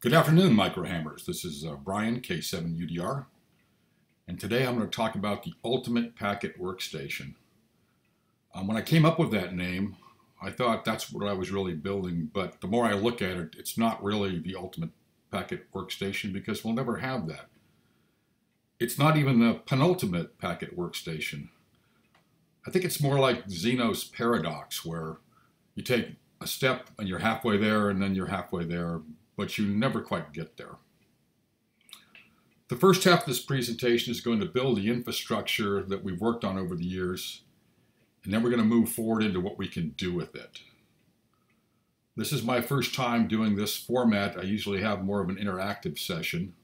Good afternoon, microhammers. This is uh, Bryan, K7UDR, and today I'm going to talk about the Ultimate Packet Workstation. Um, when I came up with that name, I thought that's what I was really building, but the more I look at it, it's not really the Ultimate Packet Workstation because we'll never have that. It's not even the penultimate packet workstation. I think it's more like Zeno's paradox, where you take a step and you're halfway there and then you're halfway there, but you never quite get there. The first half of this presentation is going to build the infrastructure that we've worked on over the years, and then we're going to move forward into what we can do with it. This is my first time doing this format. I usually have more of an interactive session,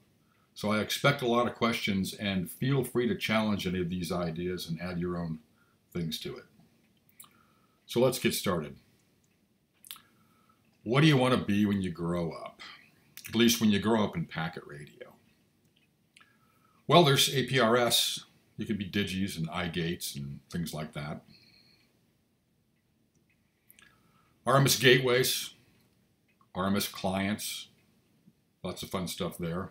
so I expect a lot of questions and feel free to challenge any of these ideas and add your own things to it. So let's get started. What do you want to be when you grow up? At least when you grow up in packet radio. Well, there's APRS. You could be Digis and iGates and things like that. RMS gateways, RMS clients, lots of fun stuff there.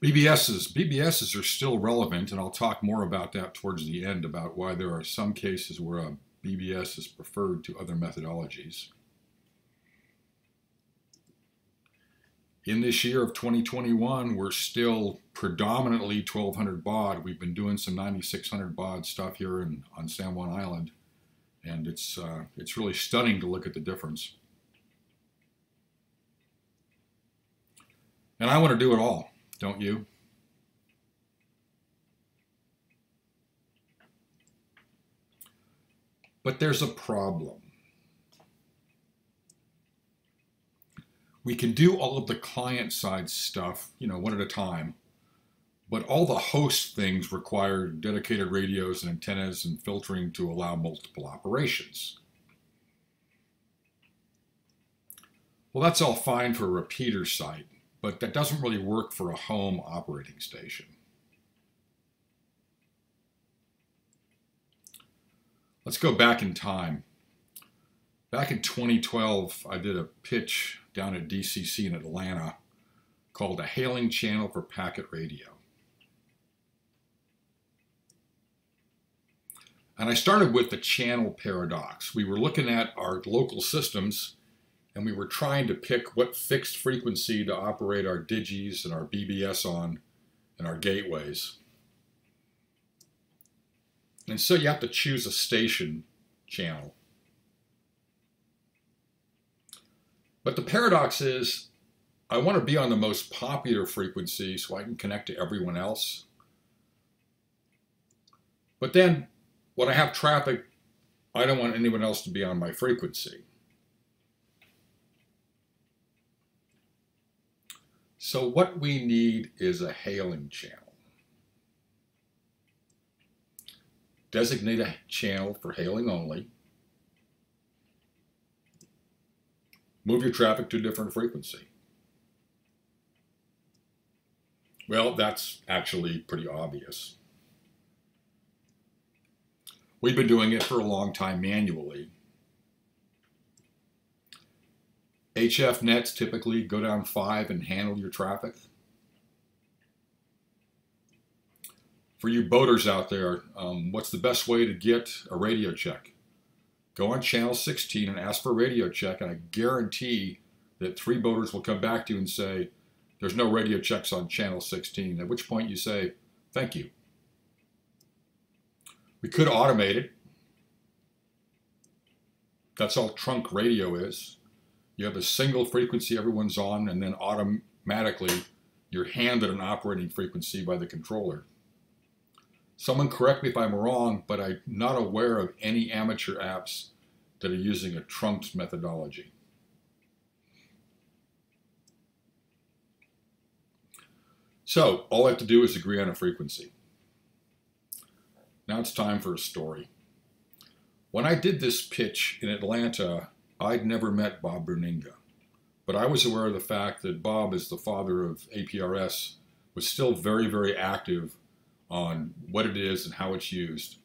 BBSs. BBSs are still relevant, and I'll talk more about that towards the end about why there are some cases where a BBS is preferred to other methodologies. In this year of 2021, we're still predominantly 1200 baud. We've been doing some 9600 baud stuff here in, on San Juan Island, and it's, uh, it's really stunning to look at the difference. And I want to do it all, don't you? But there's a problem. We can do all of the client side stuff, you know, one at a time, but all the host things require dedicated radios and antennas and filtering to allow multiple operations. Well, that's all fine for a repeater site, but that doesn't really work for a home operating station. Let's go back in time. Back in 2012, I did a pitch down at DCC in Atlanta called a hailing channel for packet radio. And I started with the channel paradox. We were looking at our local systems and we were trying to pick what fixed frequency to operate our digis and our BBS on and our gateways. And so you have to choose a station channel. But the paradox is, I want to be on the most popular frequency so I can connect to everyone else. But then when I have traffic, I don't want anyone else to be on my frequency. So what we need is a hailing channel. Designate a channel for hailing only, move your traffic to a different frequency. Well, that's actually pretty obvious. We've been doing it for a long time manually. HF nets typically go down five and handle your traffic. For you boaters out there, um, what's the best way to get a radio check? Go on channel 16 and ask for a radio check, and I guarantee that three boaters will come back to you and say, There's no radio checks on channel 16. At which point you say, Thank you. We could automate it. That's all trunk radio is. You have a single frequency everyone's on, and then automatically you're handed an operating frequency by the controller. Someone correct me if I'm wrong, but I'm not aware of any amateur apps that are using a trunked methodology. So all I have to do is agree on a frequency. Now it's time for a story. When I did this pitch in Atlanta, I'd never met Bob Bruninga, but I was aware of the fact that Bob, as the father of APRS, was still very, very active on what it is and how it's used.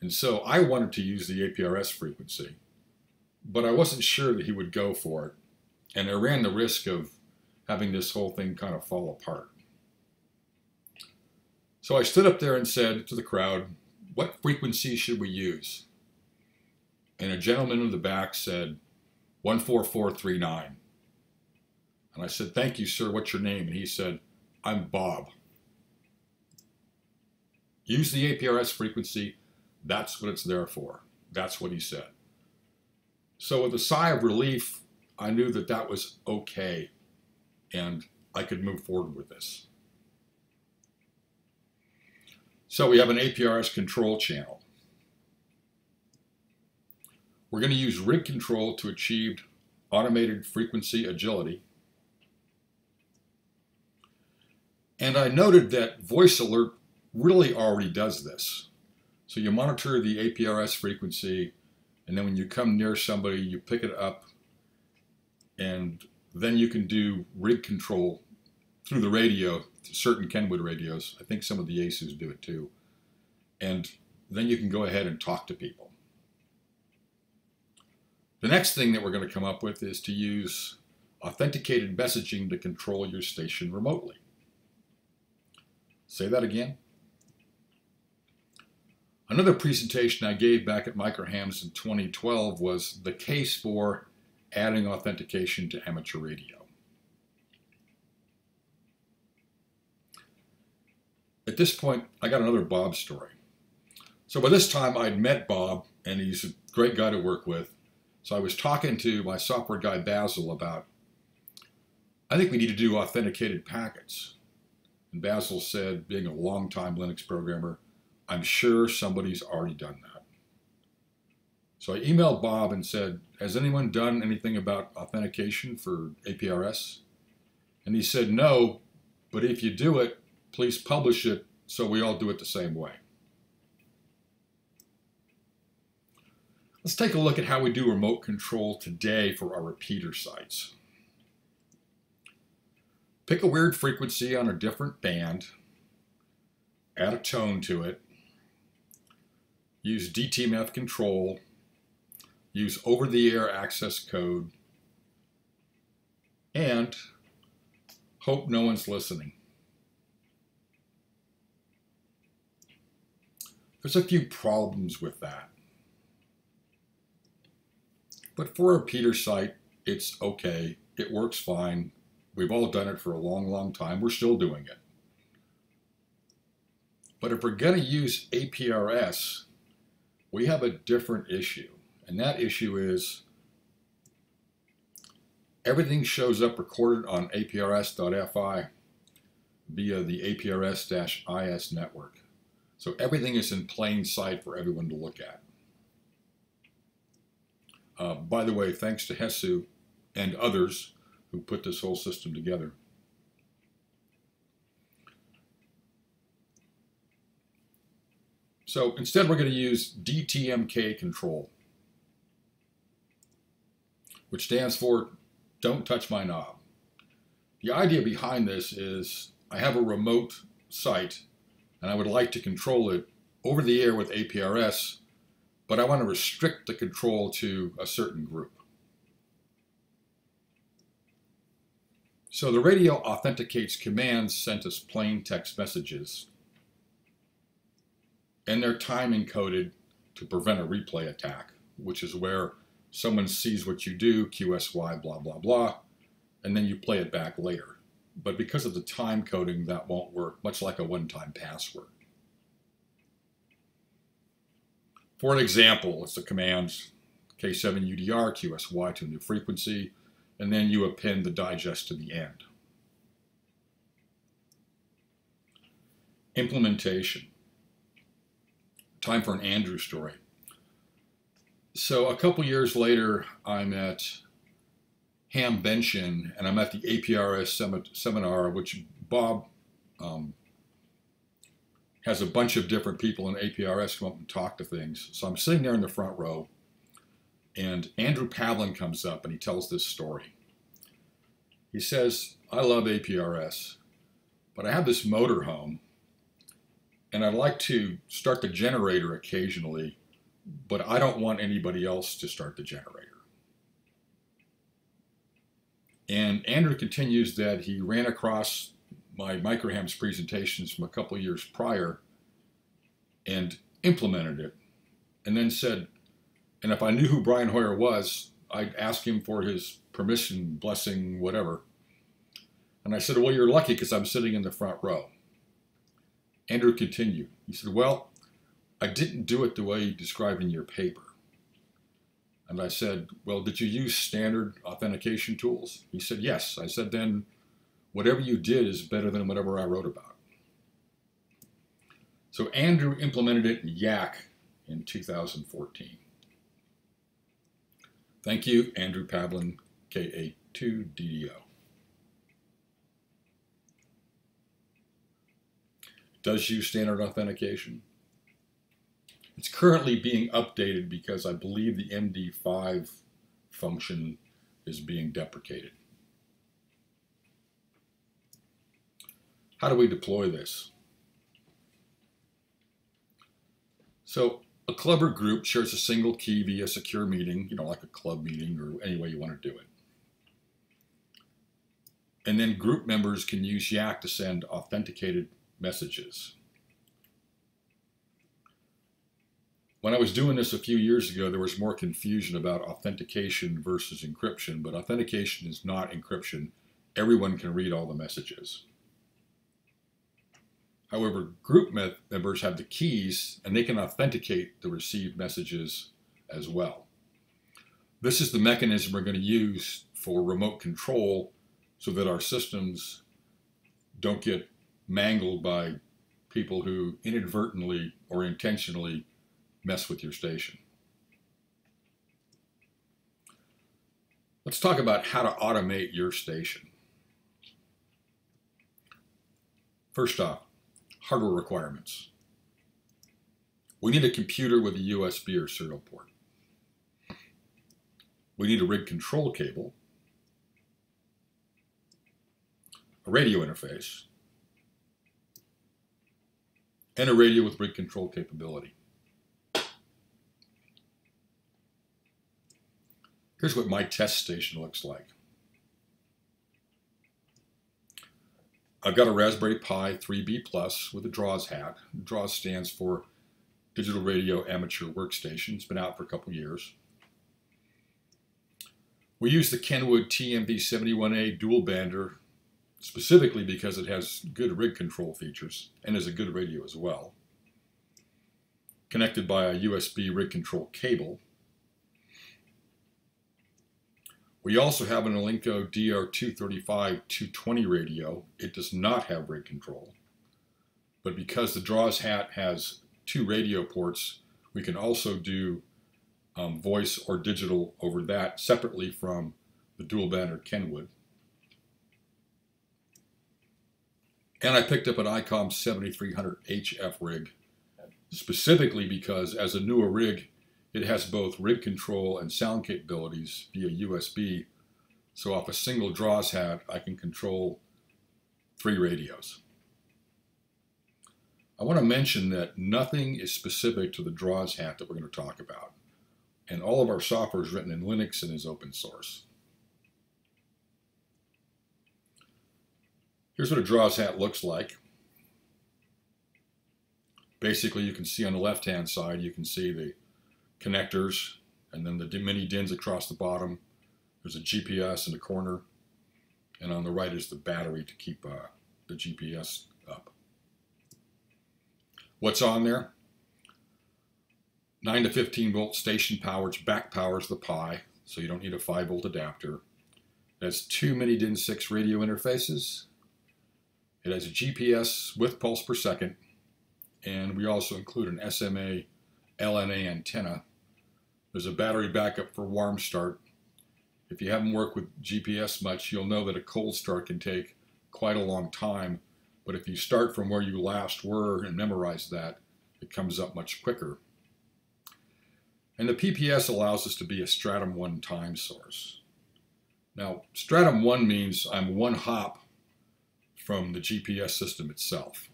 And so I wanted to use the APRS frequency, but I wasn't sure that he would go for it. And I ran the risk of having this whole thing kind of fall apart. So I stood up there and said to the crowd, What frequency should we use? And a gentleman in the back said, 14439. And I said, Thank you, sir. What's your name? And he said, I'm Bob. Use the APRS frequency. That's what it's there for. That's what he said. So, with a sigh of relief, I knew that that was okay and I could move forward with this. So, we have an APRS control channel. We're going to use rig control to achieve automated frequency agility. And I noted that voice alert really already does this. So you monitor the APRS frequency, and then when you come near somebody, you pick it up, and then you can do rig control through the radio, certain Kenwood radios. I think some of the Yaesus do it too. And then you can go ahead and talk to people. The next thing that we're going to come up with is to use authenticated messaging to control your station remotely. Say that again. Another presentation I gave back at Microhams in 2012 was the case for adding authentication to amateur radio. At this point, I got another Bob story. So by this time, I'd met Bob, and he's a great guy to work with. So I was talking to my software guy, Basil, about, I think we need to do authenticated packets. And Basil said, being a long-time Linux programmer, I'm sure somebody's already done that. So I emailed Bob and said, Has anyone done anything about authentication for APRS? And he said, No, but if you do it, please publish it so we all do it the same way. Let's take a look at how we do remote control today for our repeater sites. Pick a weird frequency on a different band, add a tone to it, use DTMF control, use over-the-air access code, and hope no one's listening. There's a few problems with that. But for a repeater site, it's okay. It works fine. We've all done it for a long, long time. We're still doing it. But if we're going to use APRS, we have a different issue. And that issue is everything shows up recorded on aprs.fi via the APRS-IS network. So everything is in plain sight for everyone to look at. Uh, by the way, thanks to Hessu and others who put this whole system together. So instead we're going to use DTMK control, which stands for don't touch my knob. The idea behind this is I have a remote site and I would like to control it over the air with APRS, but I want to restrict the control to a certain group. So the radio authenticates commands sent as plain text messages and they're time encoded to prevent a replay attack, which is where someone sees what you do, QSY, blah, blah, blah, and then you play it back later. But because of the time coding, that won't work, much like a one-time password. For an example, it's the commands K7UDR, QSY to a new frequency, and then you append the digest to the end. Implementation time for an Andrew story. So a couple years later, I'm at Hamvention, and I'm at the APRS seminar, which Bob um, has a bunch of different people in APRS come up and talk to things. So I'm sitting there in the front row, and Andrew Pavlin comes up and he tells this story. He says, I love APRS, but I have this motorhome and I'd like to start the generator occasionally, but I don't want anybody else to start the generator. And Andrew continues that he ran across my microhams presentations from a couple years prior and implemented it, and then said, and if I knew who Bryan Hoyer was, I'd ask him for his permission, blessing, whatever. And I said, Well, you're lucky because I'm sitting in the front row. Andrew continued. He said, Well, I didn't do it the way you described in your paper. And I said, Well, did you use standard authentication tools? He said, Yes. I said, Then whatever you did is better than whatever I wrote about. So Andrew implemented it in YAAC in 2014. Thank you, Andrew Pavlin, KA2DDO. Does use standard authentication. It's currently being updated because I believe the MD5 function is being deprecated. How do we deploy this? So a club or group shares a single key via secure meeting, you know, like a club meeting or any way you want to do it. And then group members can use YAAC to send authenticated messages. When I was doing this a few years ago, there was more confusion about authentication versus encryption, but authentication is not encryption. Everyone can read all the messages. However, group members have the keys and they can authenticate the received messages as well. This is the mechanism we're going to use for remote control so that our systems don't get mangled by people who inadvertently or intentionally mess with your station. Let's talk about how to automate your station. First off, hardware requirements. We need a computer with a USB or serial port. We need a rig control cable, a radio interface, and a radio with rig control capability. Here's what my test station looks like. I've got a Raspberry Pi 3B Plus with a DRAWS hat. DRAWS stands for Digital Radio Amateur Workstation. It's been out for a couple years. We use the Kenwood TMV71A dual bander specifically because it has good rig control features and is a good radio as well. Connected by a USB rig control cable. We also have an Alinco DR235 220 radio. It does not have rig control. But because the DRAWS hat has two radio ports, we can also do um, voice or digital over that separately from the dual bander Kenwood. And I picked up an ICOM 7300 HF rig specifically because as a newer rig, it has both rig control and sound capabilities via USB. So off a single DRAWS hat, I can control three radios. I want to mention that nothing is specific to the DRAWS hat that we're going to talk about. And all of our software is written in Linux and is open source. Here's what a DRAWS hat looks like. Basically, you can see on the left-hand side, you can see the connectors and then the mini DINs across the bottom. There's a GPS in the corner. And on the right is the battery to keep uh, the GPS up. What's on there? 9 to 15 volt station power, which back powers the Pi, so you don't need a 5 volt adapter. It has two mini DIN 6 radio interfaces. It has a GPS with pulse per second, and we also include an SMA LNA antenna. There's a battery backup for warm start. If you haven't worked with GPS much, you'll know that a cold start can take quite a long time, but if you start from where you last were and memorize that, it comes up much quicker. And the PPS allows us to be a Stratum 1 time source. Now, Stratum 1 means I'm one hop from the GPS system itself.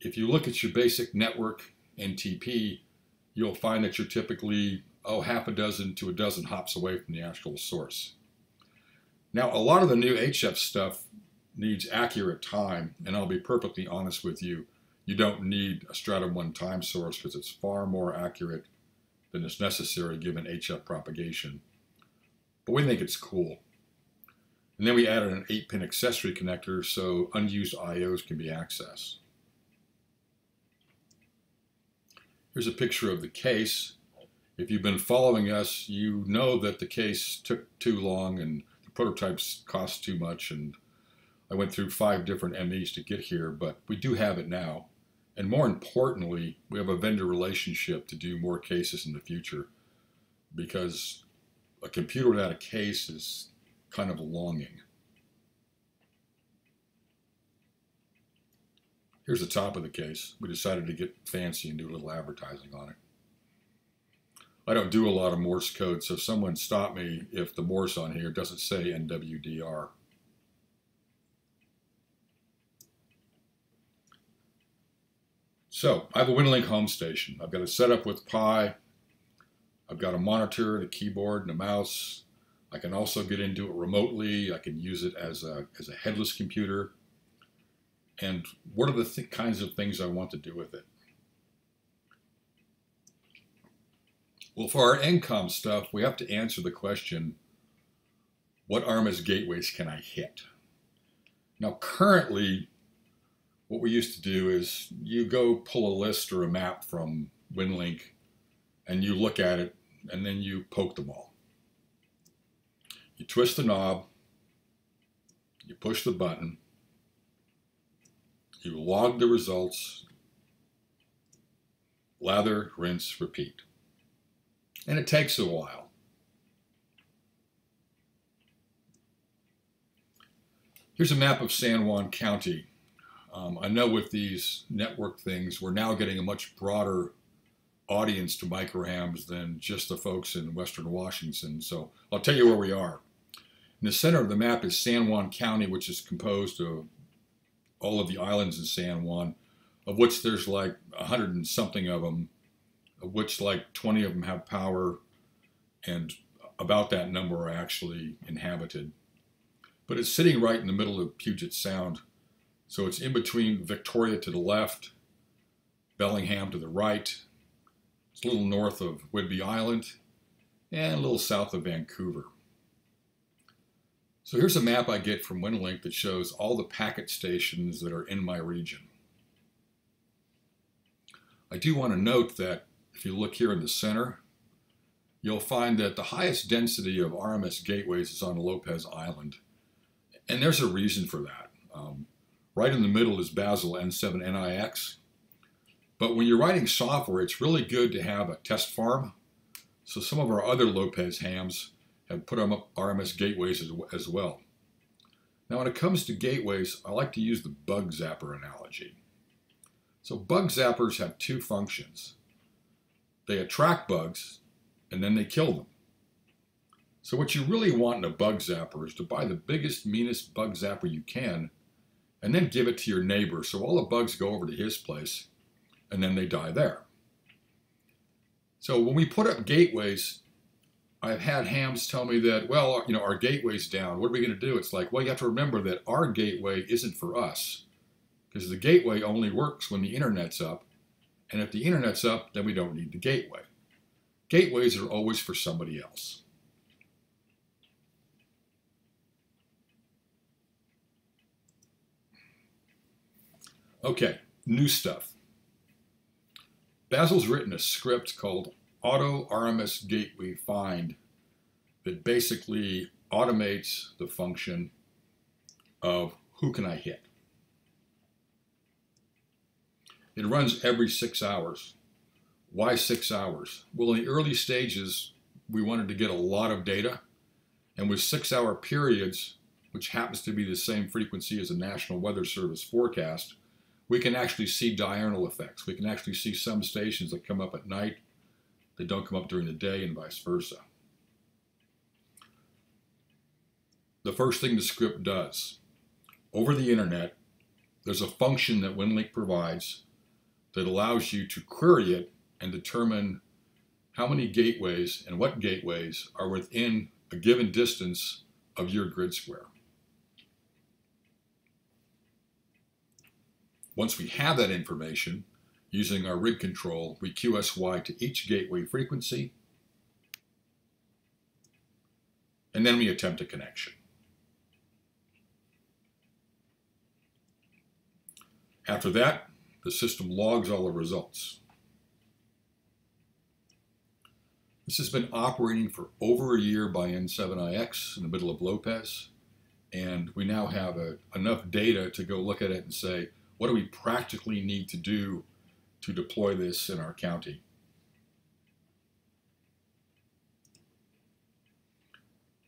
If you look at your basic network NTP, you'll find that you're typically, oh, half a dozen to a dozen hops away from the actual source. Now, a lot of the new HF stuff needs accurate time, and I'll be perfectly honest with you, you don't need a Stratum 1 time source because it's far more accurate than is necessary given HF propagation. But we think it's cool. And then we added an 8-pin accessory connector so unused IOs can be accessed. Here's a picture of the case. If you've been following us, you know that the case took too long and the prototypes cost too much and I went through five different MEs to get here, but we do have it now. And more importantly, we have a vendor relationship to do more cases in the future because a computer without a case is kind of longing. Here's the top of the case. We decided to get fancy and do a little advertising on it. I don't do a lot of Morse code, so someone stop me if the Morse on here doesn't say NWDR. So I have a WinLink home station. I've got it set up with Pi. I've got a monitor, and a keyboard, and a mouse. I can also get into it remotely. I can use it as a, as a headless computer. And what are the th kinds of things I want to do with it? Well, for our EMCOMM stuff, we have to answer the question, what RMS gateways can I hit? Now, currently, what we used to do is you go pull a list or a map from WinLink and you look at it and then you poke them all. You twist the knob, you push the button, you log the results, lather, rinse, repeat. And it takes a while. Here's a map of San Juan County um, I know with these network things, we're now getting a much broader audience to microhams than just the folks in Western Washington. So I'll tell you where we are. In the center of the map is San Juan County, which is composed of all of the islands in San Juan, of which there's like a hundred and something of them, of which like 20 of them have power, and about that number are actually inhabited. But it's sitting right in the middle of Puget Sound, so it's in between Victoria to the left, Bellingham to the right. It's a little north of Whidbey Island and a little south of Vancouver. So here's a map I get from WinLink that shows all the packet stations that are in my region. I do want to note that if you look here in the center, you'll find that the highest density of RMS gateways is on Lopez Island. And there's a reason for that. Um, Right in the middle is Basil N7NIX. But when you're writing software, it's really good to have a test farm. So some of our other Lopez hams have put them up RMS gateways as, as well. Now when it comes to gateways, I like to use the bug zapper analogy. So bug zappers have two functions. They attract bugs, and then they kill them. So what you really want in a bug zapper is to buy the biggest, meanest bug zapper you can and then give it to your neighbor so all the bugs go over to his place and then they die there. So when we put up gateways, I've had hams tell me that, well, you know, our gateway's down. What are we going to do? It's like, well, you have to remember that our gateway isn't for us because the gateway only works when the internet's up. And if the internet's up, then we don't need the gateway. Gateways are always for somebody else. Okay, new stuff. Basil's written a script called Auto RMS Gateway Find that basically automates the function of who can I hit. It runs every six hours. Why six hours? Well, in the early stages, we wanted to get a lot of data. And with six hour periods, which happens to be the same frequency as a National Weather Service forecast, we can actually see diurnal effects. We can actually see some stations that come up at night that don't come up during the day and vice versa. The first thing the script does, over the internet, there's a function that WinLink provides that allows you to query it and determine how many gateways and what gateways are within a given distance of your grid square. Once we have that information, using our rig control, we QSY to each gateway frequency, and then we attempt a connection. After that, the system logs all the results. This has been operating for over a year by N7NIX in the middle of Lopez, and we now have a, enough data to go look at it and say, what do we practically need to do to deploy this in our county?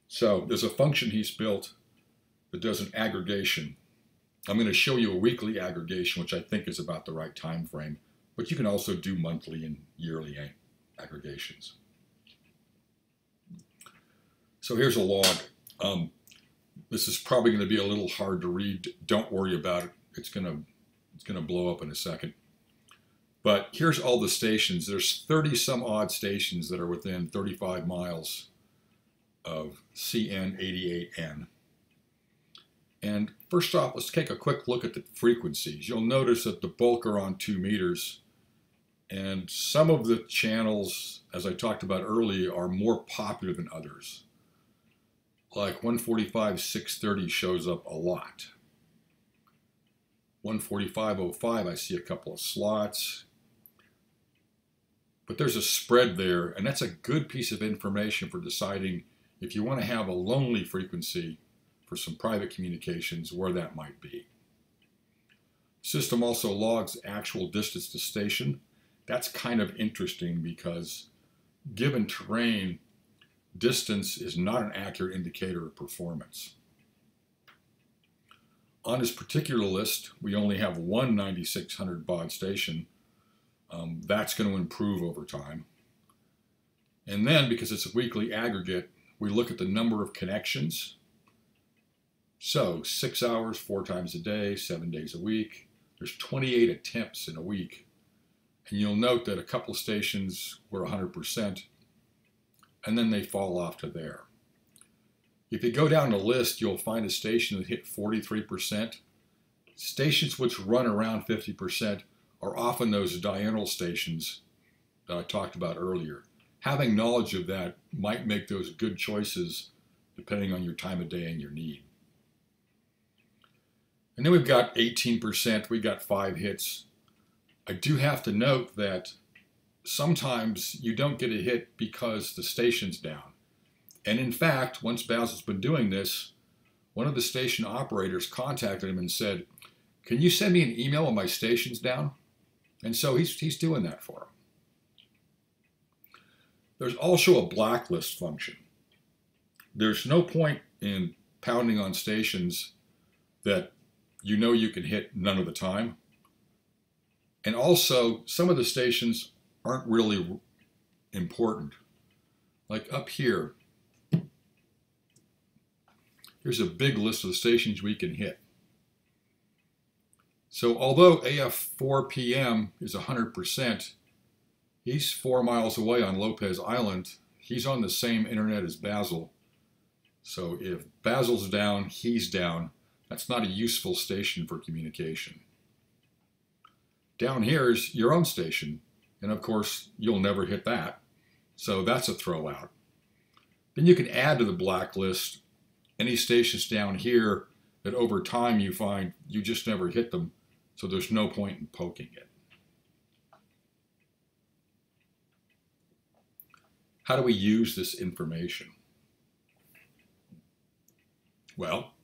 So there's a function he's built that does an aggregation. I'm going to show you a weekly aggregation, which I think is about the right time frame, but you can also do monthly and yearly aggregations. So here's a log. Um, this is probably going to be a little hard to read. Don't worry about it. It's going to it's going to blow up in a second. But here's all the stations. There's 30 some odd stations that are within 35 miles of CN88N. And first off, let's take a quick look at the frequencies. You'll notice that the bulk are on 2 meters. And some of the channels, as I talked about earlier, are more popular than others. Like 145 630 shows up a lot. 145.05, I see a couple of slots. But there's a spread there, and that's a good piece of information for deciding if you want to have a lonely frequency for some private communications, where that might be. System also logs actual distance to station. That's kind of interesting because given terrain, distance is not an accurate indicator of performance. On this particular list, we only have one 9600 baud station. Um, that's going to improve over time. And then, because it's a weekly aggregate, we look at the number of connections. So, six hours, four times a day, seven days a week. There's 28 attempts in a week. And you'll note that a couple stations were 100%, and then they fall off to there. If you go down the list, you'll find a station that hit 43%. Stations which run around 50% are often those diurnal stations that I talked about earlier. Having knowledge of that might make those good choices depending on your time of day and your need. And then we've got 18%, we got five hits. I do have to note that sometimes you don't get a hit because the station's down. And in fact, once Basil's been doing this, one of the station operators contacted him and said, Can you send me an email when my station's down? And so he's, he's doing that for him. There's also a blacklist function. There's no point in pounding on stations that you know you can hit none of the time. And also, some of the stations aren't really important. Like up here, Here's a big list of the stations we can hit. So although AF4PM is 100%, he's four miles away on Lopez Island. He's on the same internet as Basil. So if Basil's down, he's down. That's not a useful station for communication. Down here is your own station. And of course, you'll never hit that. So that's a throw out. Then you can add to the blacklist any stations down here that over time you find you just never hit them, so there's no point in poking it. How do we use this information? Well,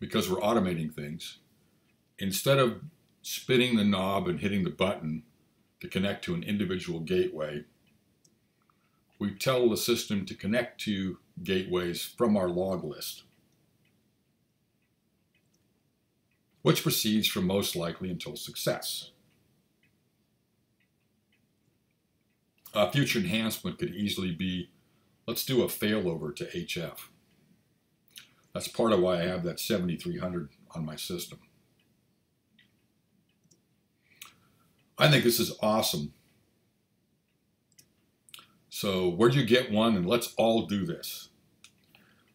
because we're automating things, instead of spinning the knob and hitting the button to connect to an individual gateway, we tell the system to connect to gateways from our log list. Which proceeds from most likely until success. A future enhancement could easily be, let's do a failover to HF. That's part of why I have that 7300 on my system. I think this is awesome. So where'd you get one and let's all do this?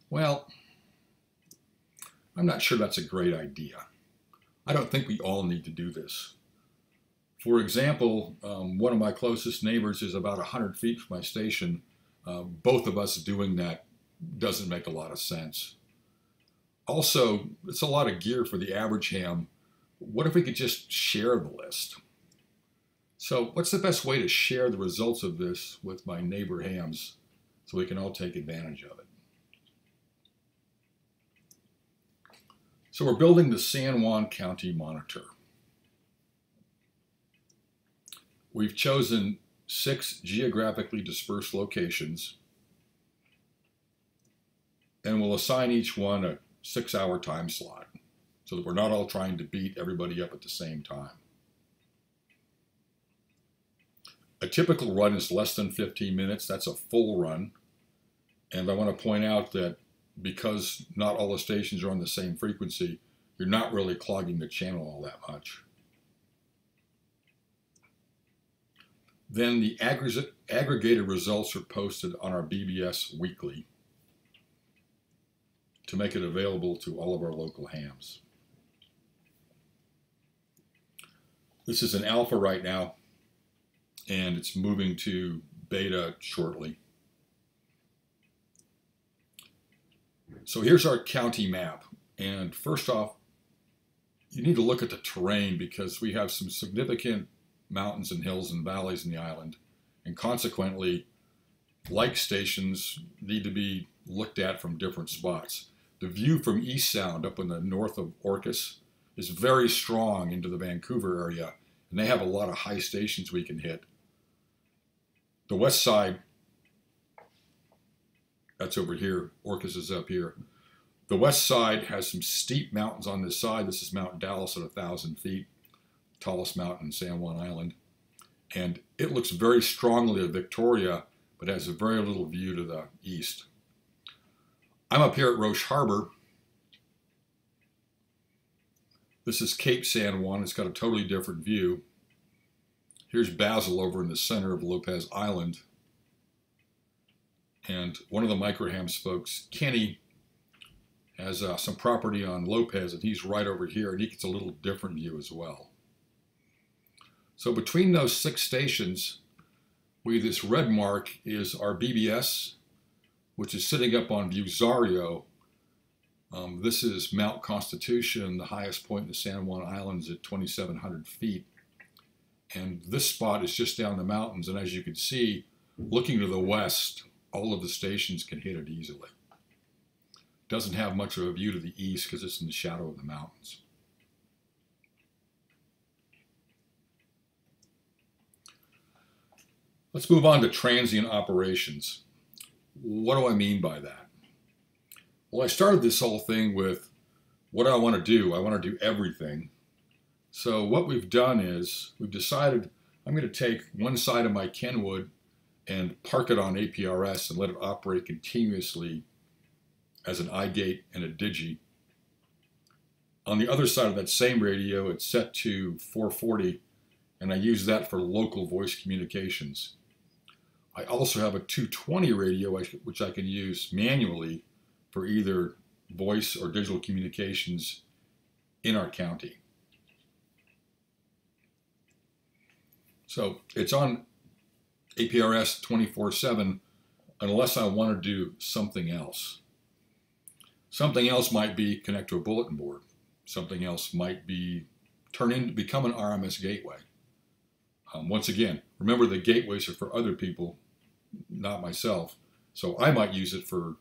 Well, I'm not sure that's a great idea. I don't think we all need to do this. For example, um, one of my closest neighbors is about 100 feet from my station. Uh, both of us doing that doesn't make a lot of sense. Also, it's a lot of gear for the average ham. What if we could just share the list? So what's the best way to share the results of this with my neighbor hams so we can all take advantage of it? So we're building the San Juan County Monitor. We've chosen six geographically dispersed locations and we'll assign each one a six hour time slot so that we're not all trying to beat everybody up at the same time. A typical run is less than 15 minutes. That's a full run. And I want to point out that because not all the stations are on the same frequency, you're not really clogging the channel all that much. Then the aggregated results are posted on our BBS weekly to make it available to all of our local hams. This is an alpha right now and it's moving to beta shortly. So here's our county map. And first off, you need to look at the terrain because we have some significant mountains and hills and valleys in the island. And consequently, like stations need to be looked at from different spots. The view from East Sound up in the north of Orcas is very strong into the Vancouver area, and they have a lot of high stations we can hit. The west side, that's over here, Orcas is up here. The west side has some steep mountains on this side. This is Mount Dallas at a thousand feet, tallest mountain in San Juan Island. And it looks very strongly at Victoria, but has a very little view to the east. I'm up here at Roche Harbor. This is Cape San Juan. It's got a totally different view. Here's Basil over in the center of Lopez Island. And one of the microhams folks, Kenny, has uh, some property on Lopez, and he's right over here, and he gets a little different view as well. So between those six stations, we this red mark is our BBS, which is sitting up on Viewsario. Um, this is Mount Constitution, the highest point in the San Juan Islands at 2,700 feet. And this spot is just down the mountains. And as you can see, looking to the west, all of the stations can hit it easily. Doesn't have much of a view to the east because it's in the shadow of the mountains. Let's move on to transient operations. What do I mean by that? Well, I started this whole thing with what I want to do? I want to do everything. So what we've done is we've decided I'm going to take one side of my Kenwood and park it on APRS and let it operate continuously as an iGate and a Digi. On the other side of that same radio, it's set to 440, and I use that for local voice communications. I also have a 220 radio, which I can use manually for either voice or digital communications in our county. So it's on APRS 24-7 unless I want to do something else. Something else might be connect to a bulletin board. Something else might be turn into become an RMS gateway. Um, once again, remember the gateways are for other people, not myself. So I might use it for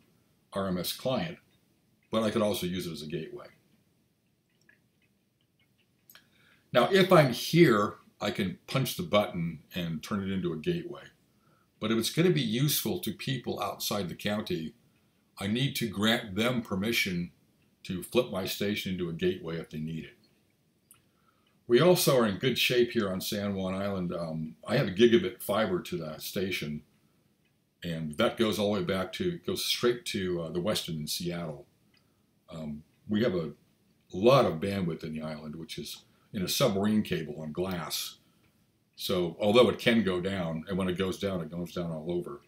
RMS client, but I could also use it as a gateway. Now, if I'm here I can punch the button and turn it into a gateway. But if it's going to be useful to people outside the county, I need to grant them permission to flip my station into a gateway if they need it. We also are in good shape here on San Juan Island. Um, I have a gigabit fiber to that station, and that goes all the way back to, goes straight to uh, the Westin in Seattle. Um, we have a lot of bandwidth in the island, which is in a submarine cable on glass. So although it can go down, and when it goes down, it goes down all over,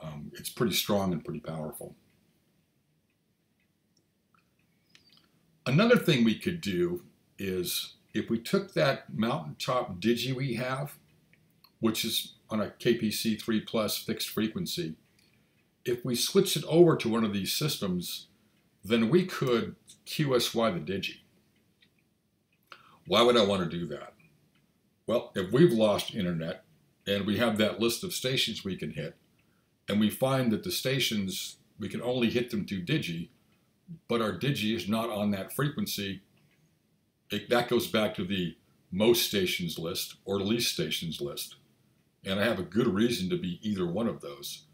um, it's pretty strong and pretty powerful. Another thing we could do is if we took that mountaintop digi we have, which is on a KPC 3 plus fixed frequency, if we switch it over to one of these systems, then we could QSY the digi. Why would I want to do that? Well, if we've lost internet and we have that list of stations we can hit, and we find that the stations, we can only hit them through digi, but our digi is not on that frequency, it, that goes back to the most stations list or least stations list. And I have a good reason to be either one of those.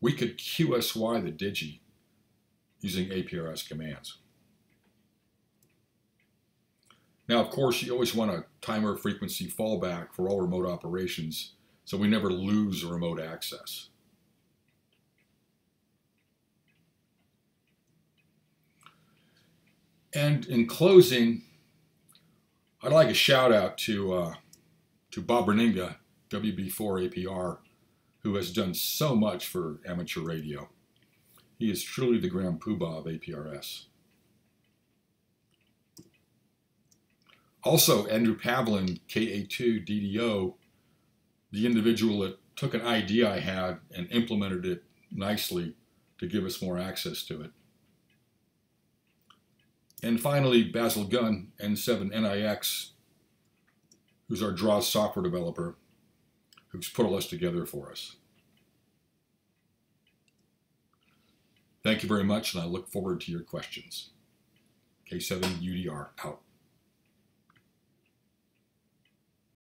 We could QSY the digi using APRS commands. Now, of course, you always want a timer frequency fallback for all remote operations so we never lose remote access. And in closing, I'd like a shout out to, uh, to Bob Bruninga, WB4 APR, who has done so much for amateur radio. He is truly the grand poobah of APRS. Also, Andrew Pavlin, KA2 DDO, the individual that took an idea I had and implemented it nicely to give us more access to it. And finally, Basil Gunn, N7NIX, who's our DRAWS software developer, who's put all this together for us. Thank you very much, and I look forward to your questions. K7UDR out.